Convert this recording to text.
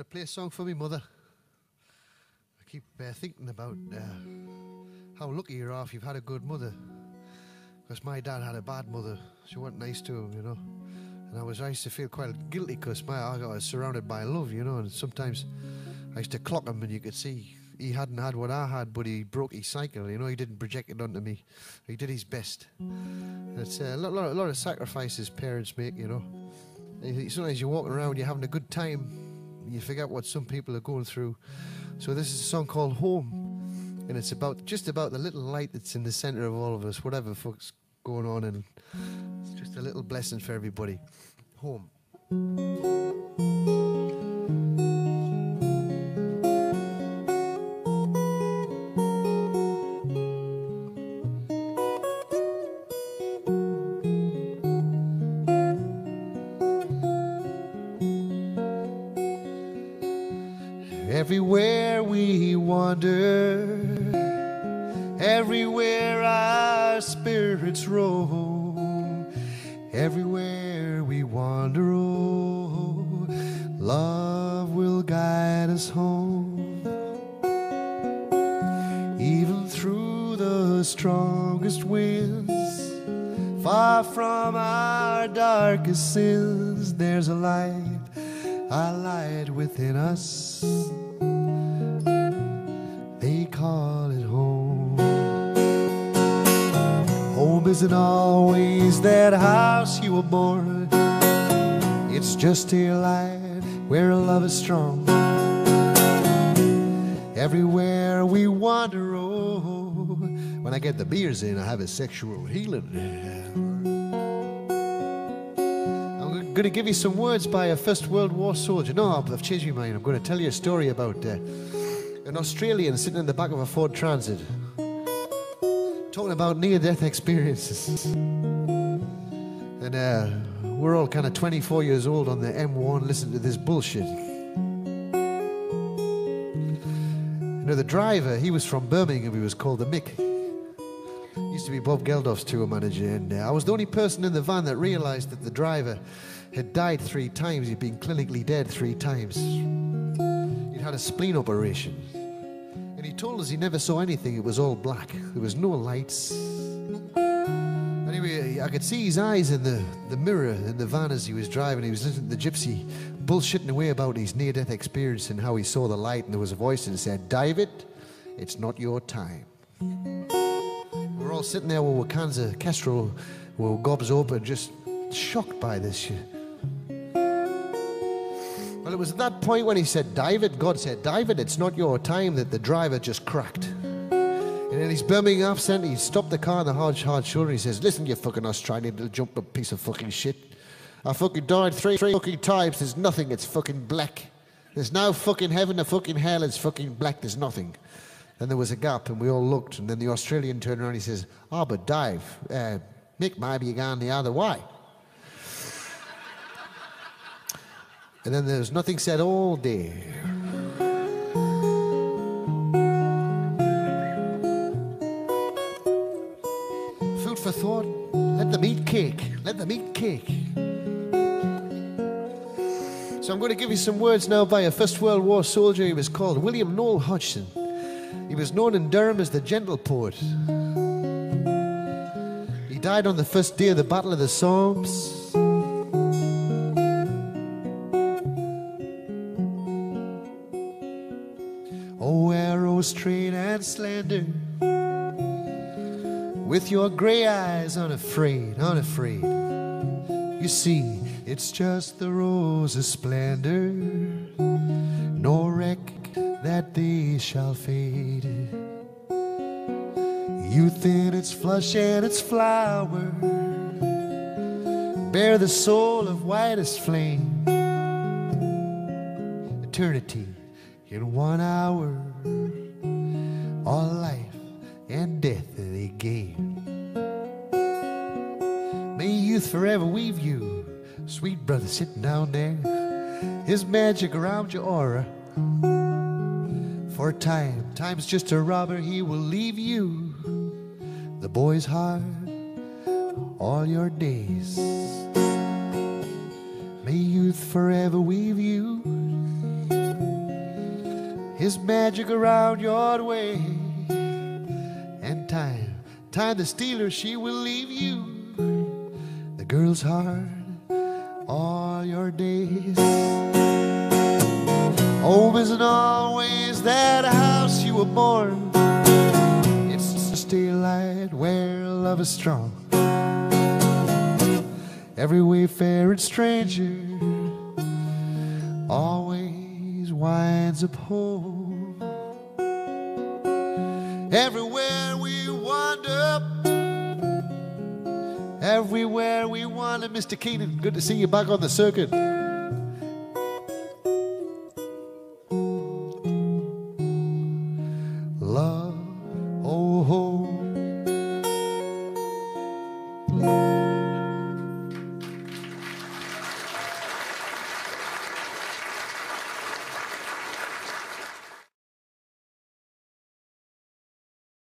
to play a song for me, mother. I keep uh, thinking about uh, how lucky you are if you've had a good mother. Because my dad had a bad mother. She wasn't nice to him, you know. And I was I used to feel quite guilty because my I was surrounded by love, you know. And sometimes I used to clock him, and you could see he hadn't had what I had, but he broke his cycle. You know, he didn't project it onto me. He did his best. And it's a lot, lot, lot of sacrifices parents make, you know. Sometimes you're walking around, you're having a good time, you forget what some people are going through. So this is a song called Home, and it's about just about the little light that's in the center of all of us, whatever fuck's going on, and it's just a little blessing for everybody. Home. Everywhere we wander, everywhere our spirits roam, everywhere we wander, oh, love will guide us home. Even through the strongest winds, far from our darkest sins, there's a light, a light within us. Isn't always that house you were born. It's just a life where love is strong. Everywhere we wander, oh, when I get the beers in, I have a sexual healing. I'm going to give you some words by a First World War soldier. No, I've changed my mind. I'm going to tell you a story about uh, an Australian sitting in the back of a Ford Transit talking about near death experiences. And uh, we're all kind of 24 years old on the M1 listening to this bullshit. You know, the driver, he was from Birmingham, he was called the Mick. Used to be Bob Geldof's tour manager, and uh, I was the only person in the van that realized that the driver had died three times. He'd been clinically dead three times. He'd had a spleen operation. Told us he never saw anything. It was all black. There was no lights. Anyway, I could see his eyes in the, the mirror in the van as he was driving. He was listening to the gypsy bullshitting away about his near death experience and how he saw the light. And there was a voice that said, David, it's not your time. We're all sitting there with of Kestrel, with gobs open, just shocked by this. Well, it was at that point when he said, David, God said, David, it's not your time, that the driver just cracked. And in his Birmingham accent, he stopped the car on the hard, hard shoulder he says, Listen, you fucking Australian little jump up piece of fucking shit. I fucking died three, three fucking times. There's nothing. It's fucking black. There's no fucking heaven or fucking hell. It's fucking black. There's nothing. Then there was a gap and we all looked. And then the Australian turned around he says, Oh, but Dave, uh, Mick, maybe you're going the other way. And then there's nothing said all day. Food for thought. Let them eat cake. Let them eat cake. So I'm going to give you some words now by a First World War soldier. He was called William Noel Hodgson. He was known in Durham as the Gentle Poet. He died on the first day of the Battle of the Somme. Oh, arrow straight and slender, with your gray eyes unafraid, unafraid. You see, it's just the rose's splendor, no wreck that they shall fade. Youth in its flush and its flower, bear the soul of whitest flame. Eternity in one hour, all life and death they gain. May youth forever weave you, sweet brother sitting down there, his magic around your aura. For time, time's just a robber, he will leave you, the boy's heart, all your days. May youth forever weave you His magic around your way. And time, time the stealer, she will leave you. The girl's heart all your days. Home isn't always that house you were born. It's a daylight where love is strong. Every wayfarer and stranger always winds up home. Everywhere we wander, everywhere we wander. Mr. Keenan, good to see you back on the circuit. Love, oh, home.